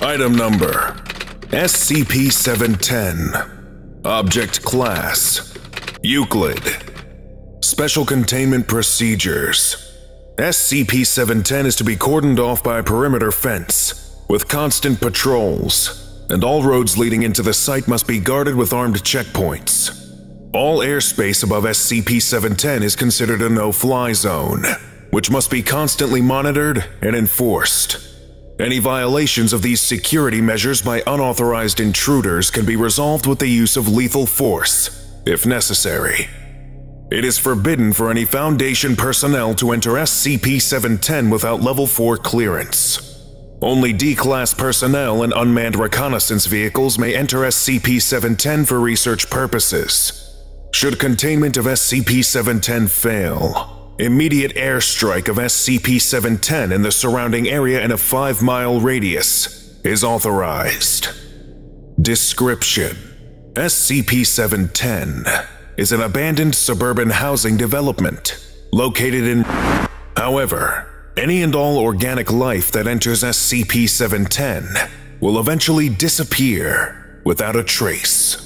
Item number SCP-710 Object Class Euclid Special Containment Procedures SCP-710 is to be cordoned off by a perimeter fence, with constant patrols, and all roads leading into the site must be guarded with armed checkpoints. All airspace above SCP-710 is considered a no-fly zone, which must be constantly monitored and enforced. Any violations of these security measures by unauthorized intruders can be resolved with the use of lethal force, if necessary. It is forbidden for any Foundation personnel to enter SCP-710 without Level 4 clearance. Only D-Class personnel and unmanned reconnaissance vehicles may enter SCP-710 for research purposes. Should containment of SCP-710 fail, immediate airstrike of SCP-710 in the surrounding area in a 5-mile radius is authorized. Description SCP-710 is an abandoned suburban housing development located in. However, any and all organic life that enters SCP 710 will eventually disappear without a trace.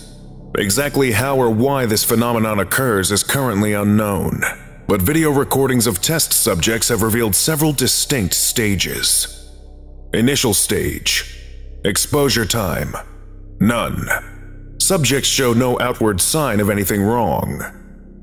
Exactly how or why this phenomenon occurs is currently unknown, but video recordings of test subjects have revealed several distinct stages. Initial stage Exposure time None. Subjects show no outward sign of anything wrong.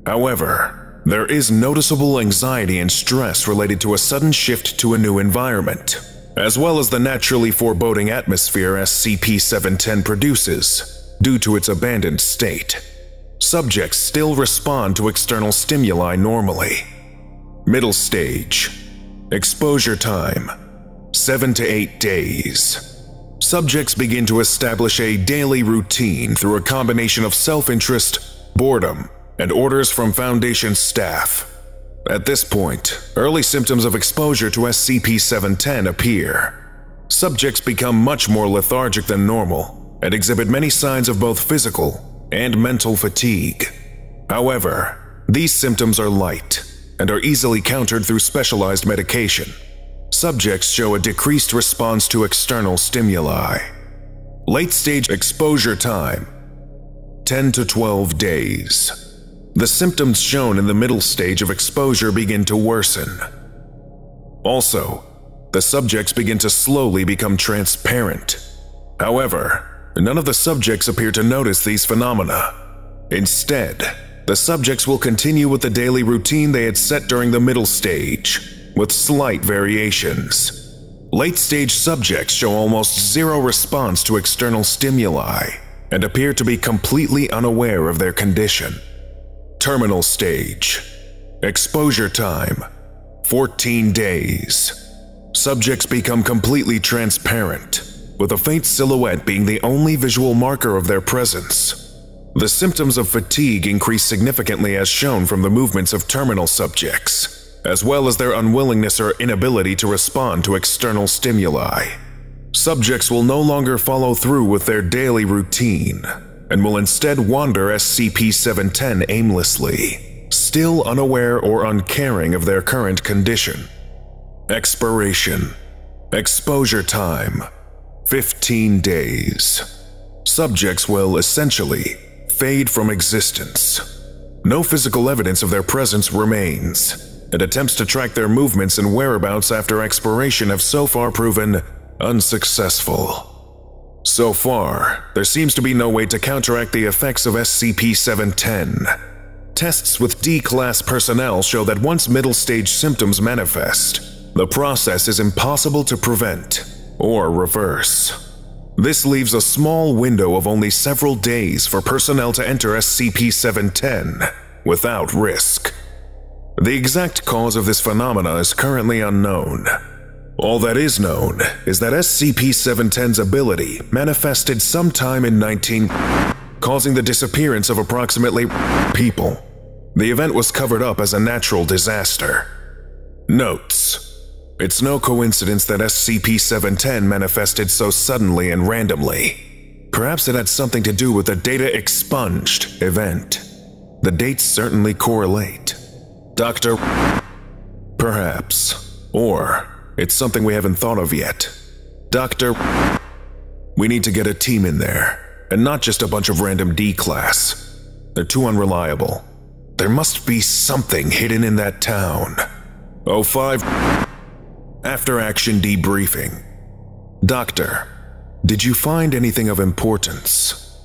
However, there is noticeable anxiety and stress related to a sudden shift to a new environment, as well as the naturally foreboding atmosphere SCP-710 produces due to its abandoned state. Subjects still respond to external stimuli normally. Middle stage Exposure time 7 to 8 days. Subjects begin to establish a daily routine through a combination of self-interest, boredom, and orders from Foundation staff. At this point, early symptoms of exposure to SCP-710 appear. Subjects become much more lethargic than normal and exhibit many signs of both physical and mental fatigue. However, these symptoms are light and are easily countered through specialized medication. Subjects show a decreased response to external stimuli. Late stage exposure time 10 to 12 days. The symptoms shown in the middle stage of exposure begin to worsen. Also, the subjects begin to slowly become transparent. However, none of the subjects appear to notice these phenomena. Instead, the subjects will continue with the daily routine they had set during the middle stage with slight variations. Late stage subjects show almost zero response to external stimuli and appear to be completely unaware of their condition. Terminal stage Exposure time 14 days. Subjects become completely transparent, with a faint silhouette being the only visual marker of their presence. The symptoms of fatigue increase significantly as shown from the movements of terminal subjects as well as their unwillingness or inability to respond to external stimuli. Subjects will no longer follow through with their daily routine and will instead wander SCP-710 aimlessly, still unaware or uncaring of their current condition. Expiration Exposure time 15 days. Subjects will essentially fade from existence. No physical evidence of their presence remains, and attempts to track their movements and whereabouts after expiration have so far proven unsuccessful. So far, there seems to be no way to counteract the effects of SCP-710. Tests with D-Class personnel show that once middle-stage symptoms manifest, the process is impossible to prevent or reverse. This leaves a small window of only several days for personnel to enter SCP-710 without risk. The exact cause of this phenomena is currently unknown. All that is known is that SCP-710's ability manifested sometime in 19 causing the disappearance of approximately people. The event was covered up as a natural disaster. Notes It's no coincidence that SCP-710 manifested so suddenly and randomly. Perhaps it had something to do with the data expunged event. The dates certainly correlate. Doctor. Perhaps. Or it's something we haven't thought of yet. Doctor. We need to get a team in there, and not just a bunch of random D class. They're too unreliable. There must be something hidden in that town. 05 After action debriefing. Doctor, did you find anything of importance?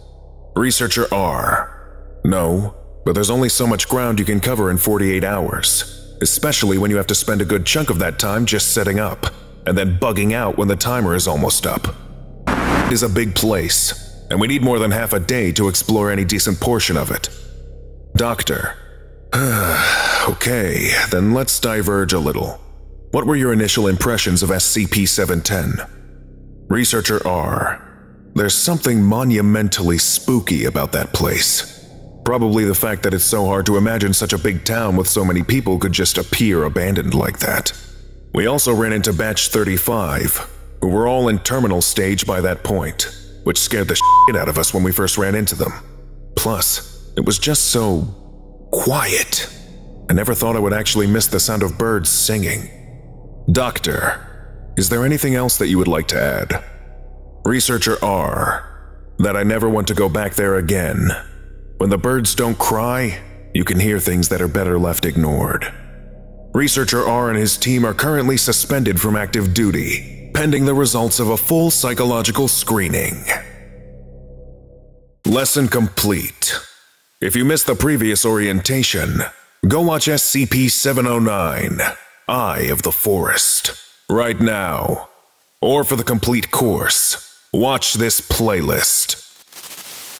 Researcher R. No, but there's only so much ground you can cover in 48 hours, especially when you have to spend a good chunk of that time just setting up, and then bugging out when the timer is almost up. It is a big place, and we need more than half a day to explore any decent portion of it. Doctor, okay, then let's diverge a little. What were your initial impressions of SCP-710? Researcher R. There's something monumentally spooky about that place. Probably the fact that it's so hard to imagine such a big town with so many people could just appear abandoned like that. We also ran into Batch 35, who were all in terminal stage by that point, which scared the shit out of us when we first ran into them. Plus, it was just so quiet. I never thought I would actually miss the sound of birds singing. Doctor, is there anything else that you would like to add? Researcher R. That I never want to go back there again. When the birds don't cry, you can hear things that are better left ignored. Researcher R and his team are currently suspended from active duty, pending the results of a full psychological screening. Lesson complete. If you missed the previous orientation, go watch SCP 709 Eye of the Forest right now. Or for the complete course, watch this playlist.